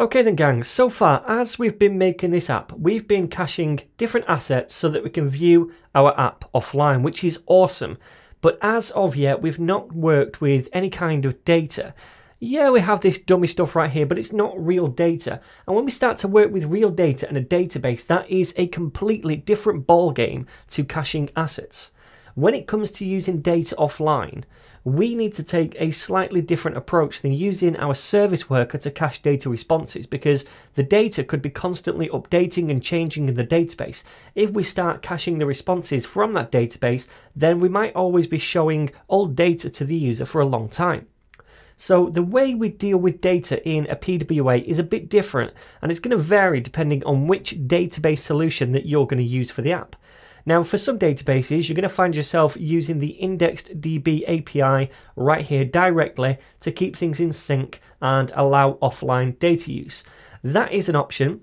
Okay then gang, so far as we've been making this app, we've been caching different assets so that we can view our app offline, which is awesome. But as of yet, we've not worked with any kind of data. Yeah, we have this dummy stuff right here, but it's not real data. And when we start to work with real data and a database, that is a completely different ballgame to caching assets. When it comes to using data offline, we need to take a slightly different approach than using our service worker to cache data responses because the data could be constantly updating and changing in the database. If we start caching the responses from that database, then we might always be showing old data to the user for a long time. So the way we deal with data in a PWA is a bit different and it's going to vary depending on which database solution that you're going to use for the app. Now, for some databases, you're going to find yourself using the IndexedDB API right here directly to keep things in sync and allow offline data use. That is an option.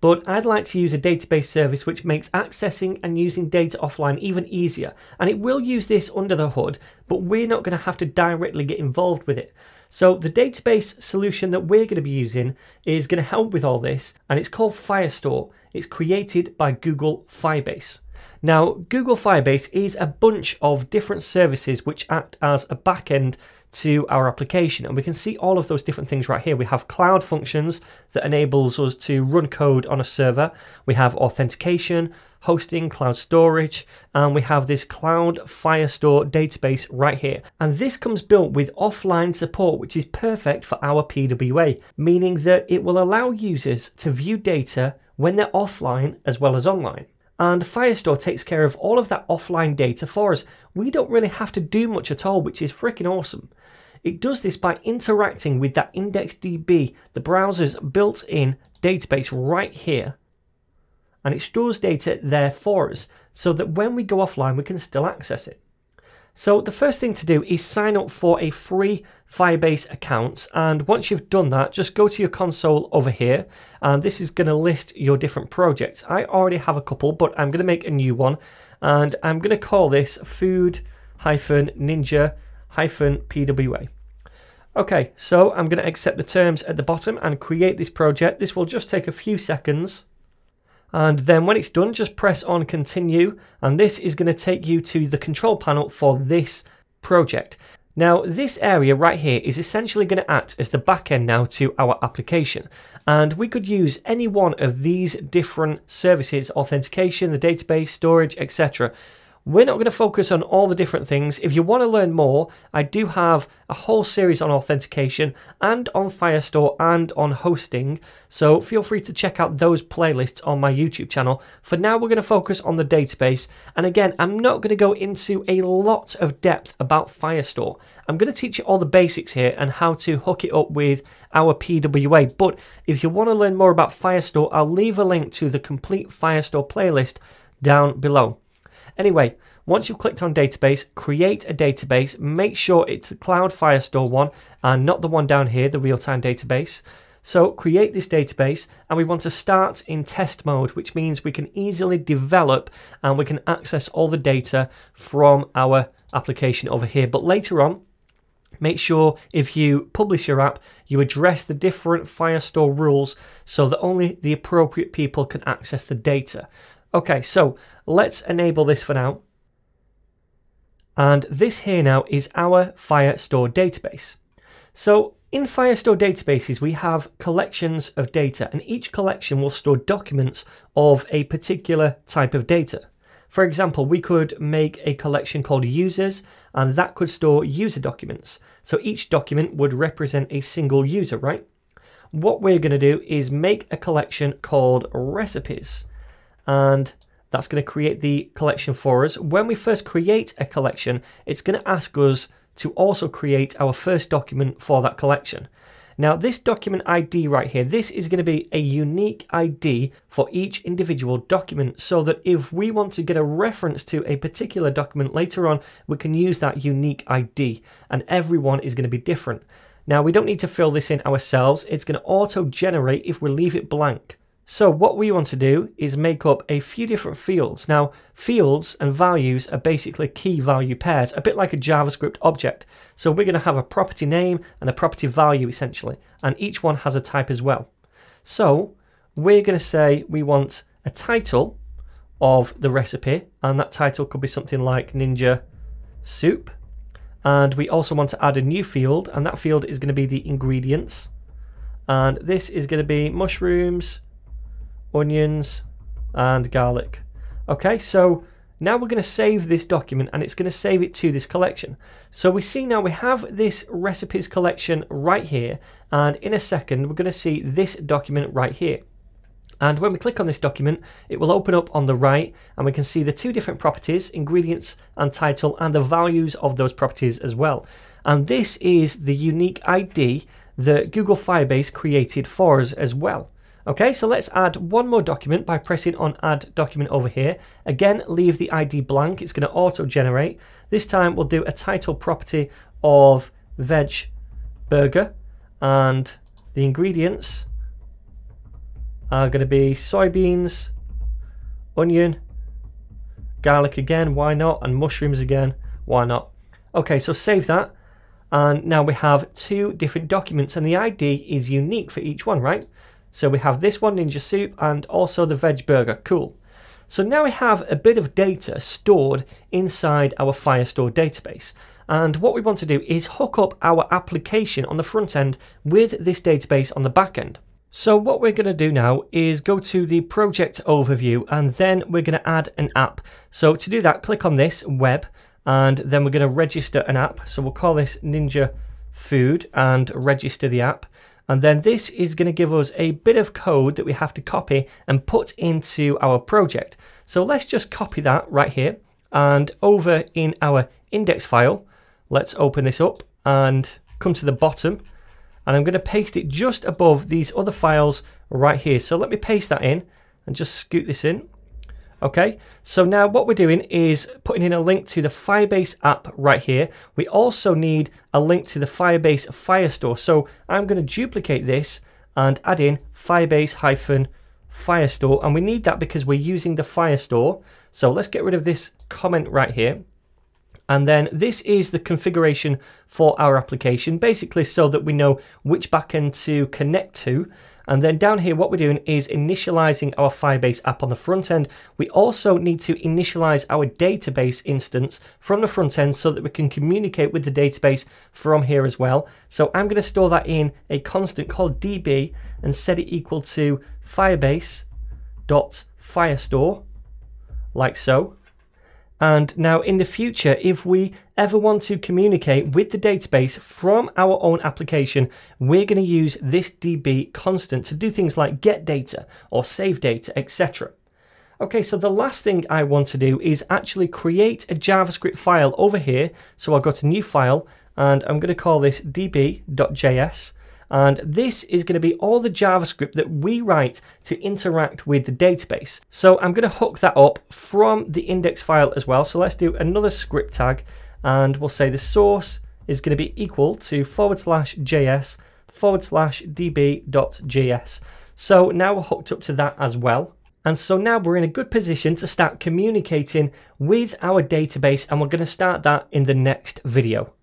But I'd like to use a database service which makes accessing and using data offline even easier. And it will use this under the hood, but we're not going to have to directly get involved with it. So the database solution that we're going to be using is going to help with all this, and it's called Firestore. It's created by Google Firebase. Now, Google Firebase is a bunch of different services which act as a backend to our application and we can see all of those different things right here. We have cloud functions that enables us to run code on a server. We have authentication, hosting, cloud storage, and we have this cloud Firestore database right here. And this comes built with offline support, which is perfect for our PWA, meaning that it will allow users to view data when they're offline as well as online and Firestore takes care of all of that offline data for us. We don't really have to do much at all, which is freaking awesome. It does this by interacting with that IndexedDB, the browser's built in database right here. And it stores data there for us so that when we go offline, we can still access it. So the first thing to do is sign up for a free Firebase account. And once you've done that, just go to your console over here. And this is going to list your different projects. I already have a couple, but I'm going to make a new one. And I'm going to call this food ninja PWA. Okay, so I'm going to accept the terms at the bottom and create this project. This will just take a few seconds and then when it's done just press on continue and this is going to take you to the control panel for this project. Now this area right here is essentially going to act as the backend now to our application and we could use any one of these different services, authentication, the database, storage, etc. We're not going to focus on all the different things. If you want to learn more, I do have a whole series on authentication and on Firestore and on hosting. So feel free to check out those playlists on my YouTube channel. For now, we're going to focus on the database. And again, I'm not going to go into a lot of depth about Firestore. I'm going to teach you all the basics here and how to hook it up with our PWA. But if you want to learn more about Firestore, I'll leave a link to the complete Firestore playlist down below. Anyway, once you've clicked on database, create a database. Make sure it's the Cloud Firestore one and not the one down here, the real-time database. So create this database and we want to start in test mode, which means we can easily develop and we can access all the data from our application over here. But later on, make sure if you publish your app, you address the different Firestore rules so that only the appropriate people can access the data. Okay, so let's enable this for now. And this here now is our Firestore database. So in Firestore databases, we have collections of data, and each collection will store documents of a particular type of data. For example, we could make a collection called users, and that could store user documents. So each document would represent a single user, right? What we're going to do is make a collection called recipes and that's going to create the collection for us. When we first create a collection, it's going to ask us to also create our first document for that collection. Now this document ID right here, this is going to be a unique ID for each individual document so that if we want to get a reference to a particular document later on, we can use that unique ID and everyone is going to be different. Now we don't need to fill this in ourselves, it's going to auto generate if we leave it blank. So what we want to do is make up a few different fields. Now, fields and values are basically key value pairs, a bit like a JavaScript object. So we're going to have a property name and a property value essentially, and each one has a type as well. So we're going to say we want a title of the recipe, and that title could be something like Ninja Soup. And we also want to add a new field, and that field is going to be the ingredients. And this is going to be mushrooms, onions, and garlic. Okay, so now we're going to save this document and it's going to save it to this collection. So we see now we have this recipes collection right here and in a second we're going to see this document right here. And when we click on this document, it will open up on the right and we can see the two different properties, ingredients and title, and the values of those properties as well. And this is the unique ID that Google Firebase created for us as well. Okay, so let's add one more document by pressing on add document over here. Again, leave the ID blank, it's going to auto generate. This time we'll do a title property of veg burger and the ingredients are going to be soybeans, onion, garlic again, why not, and mushrooms again, why not. Okay, so save that. And now we have two different documents and the ID is unique for each one, right? So we have this one, Ninja Soup, and also the Veg Burger. Cool. So now we have a bit of data stored inside our Firestore database. And what we want to do is hook up our application on the front end with this database on the back end. So what we're going to do now is go to the project overview and then we're going to add an app. So to do that, click on this web and then we're going to register an app. So we'll call this Ninja Food and register the app. And then this is going to give us a bit of code that we have to copy and put into our project. So let's just copy that right here. And over in our index file, let's open this up and come to the bottom. And I'm going to paste it just above these other files right here. So let me paste that in and just scoot this in. Okay, so now what we're doing is putting in a link to the Firebase app right here. We also need a link to the Firebase Firestore. So I'm going to duplicate this and add in Firebase hyphen Firestore. And we need that because we're using the Firestore. So let's get rid of this comment right here. And then this is the configuration for our application, basically so that we know which backend to connect to. And then down here, what we're doing is initializing our Firebase app on the front end. We also need to initialize our database instance from the front end so that we can communicate with the database from here as well. So I'm going to store that in a constant called db and set it equal to firebase.firestore, like so. And now in the future, if we ever want to communicate with the database from our own application, we're going to use this DB constant to do things like get data or save data, etc. Okay, so the last thing I want to do is actually create a JavaScript file over here. So I've got a new file and I'm going to call this db.js. And this is going to be all the JavaScript that we write to interact with the database. So I'm going to hook that up from the index file as well. So let's do another script tag and we'll say the source is going to be equal to forward slash js forward slash db.js. So now we're hooked up to that as well. And so now we're in a good position to start communicating with our database and we're going to start that in the next video.